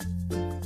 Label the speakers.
Speaker 1: Música